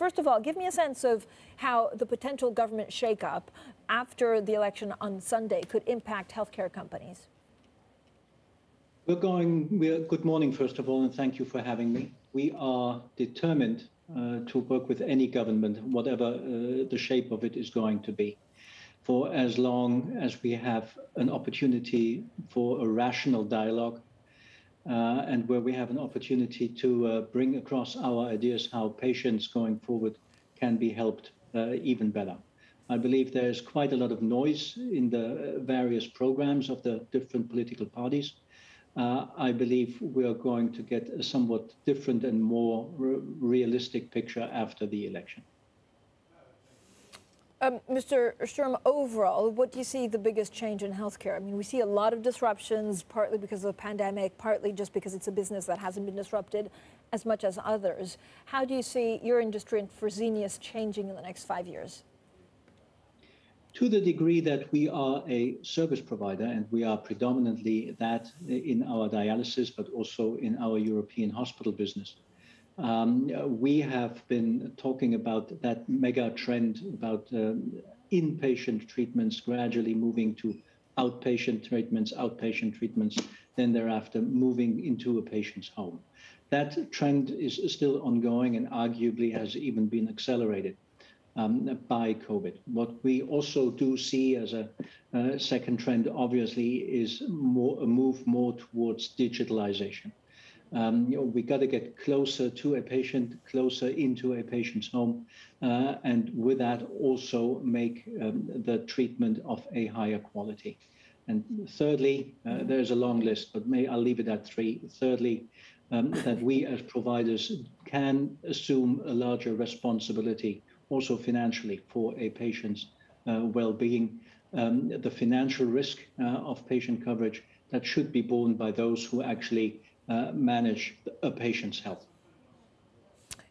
First of all, give me a sense of how the potential government shakeup after the election on Sunday could impact healthcare companies. We're going, we're, good morning, first of all, and thank you for having me. We are determined uh, to work with any government, whatever uh, the shape of it is going to be, for as long as we have an opportunity for a rational dialogue uh, and where we have an opportunity to uh, bring across our ideas how patients going forward can be helped uh, even better. I believe there's quite a lot of noise in the various programs of the different political parties uh, I believe we are going to get a somewhat different and more re realistic picture after the election. Um, Mr. Sturm, overall, what do you see the biggest change in healthcare? I mean, we see a lot of disruptions, partly because of the pandemic, partly just because it's a business that hasn't been disrupted as much as others. How do you see your industry and Fresenius changing in the next five years? to the degree that we are a service provider and we are predominantly that in our dialysis, but also in our European hospital business. Um, we have been talking about that mega trend about um, inpatient treatments gradually moving to outpatient treatments, outpatient treatments, then thereafter moving into a patient's home. That trend is still ongoing and arguably has even been accelerated um, by COVID. What we also do see as a uh, second trend, obviously, is more a move more towards digitalization. Um, you know, we got to get closer to a patient, closer into a patient's home, uh, and with that also make um, the treatment of a higher quality. And thirdly, uh, there's a long list, but may I'll leave it at three. Thirdly, um, that we as providers can assume a larger responsibility also financially for a patient's uh, well-being. Um, the financial risk uh, of patient coverage that should be borne by those who actually uh, manage a patient's health.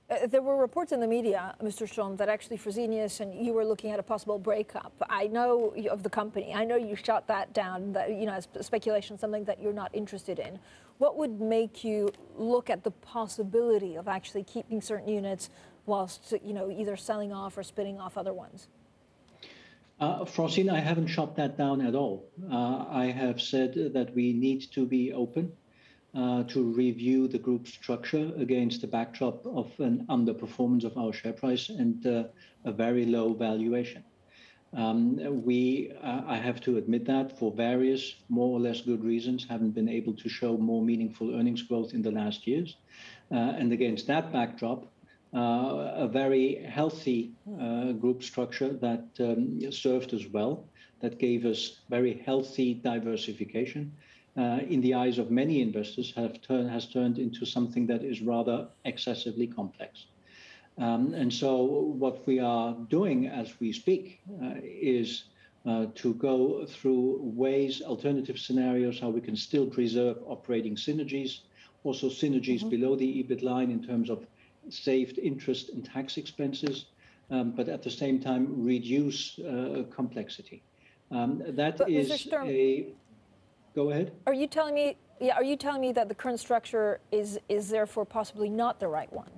Uh, there were reports in the media, Mr. Sturm, that actually Fresenius and you were looking at a possible breakup. I know of the company. I know you shot that down. That you know, as speculation, something that you're not interested in. What would make you look at the possibility of actually keeping certain units whilst you know either selling off or spinning off other ones? Uh, Francine, I haven't shot that down at all. Uh, I have said that we need to be open uh, to review the group structure against the backdrop of an underperformance of our share price and uh, a very low valuation. Um, we, uh, I have to admit that for various more or less good reasons, haven't been able to show more meaningful earnings growth in the last years. And against that backdrop, a very healthy group structure that um, served us well, that gave us very healthy diversification. Uh, in the eyes of many investors, have turn, has turned into something that is rather excessively complex. Um, and so, what we are doing as we speak uh, is uh, to go through ways, alternative scenarios, how we can still preserve operating synergies, also synergies mm-hmm. below the EBIT line in terms of saved interest and tax expenses, um, but at the same time reduce uh, complexity. Um, that but is a. Go ahead. Are you telling me? Yeah, are you telling me that the current structure is is therefore possibly not the right one?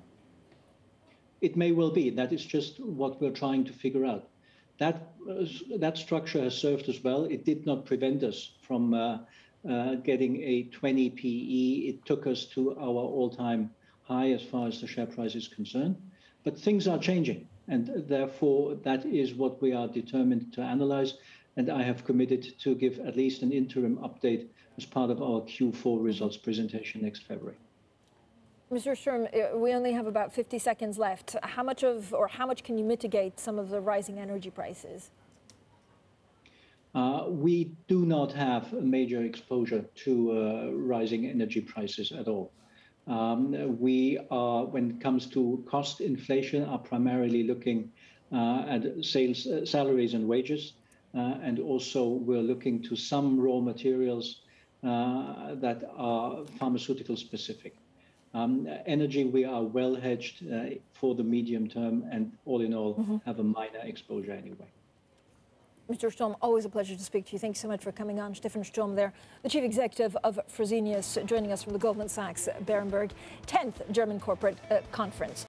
It may well be. That is just what we're trying to figure out. That uh, that structure has served us well. It did not prevent us from uh, uh, getting a 20 PE. It took us to our all-time high as far as the share price is concerned. But things are changing, and therefore that is what we are determined to analyze. And I have committed to give at least an interim update as part of our Q4 results presentation next February. Mr. Sturm, uh, we only have about 50 seconds left. How much of, or how much can you mitigate some of the rising energy prices? Uh, we do not have a major exposure to uh, rising energy prices at all. Um, we are, when it comes to cost inflation, are primarily looking uh, at sales, uh, salaries and wages. Uh, and also we're looking to some raw materials uh, that are pharmaceutical specific. Um, energy, we are well hedged uh, for the medium term and all in all mm-hmm. have a minor exposure anyway. Mr. Sturm, always a pleasure to speak to you. Thanks so much for coming on. Stephan Sturm there, the Chief Executive of Fresenius, joining us from the Goldman Sachs Berenberg 10th German Corporate uh, Conference.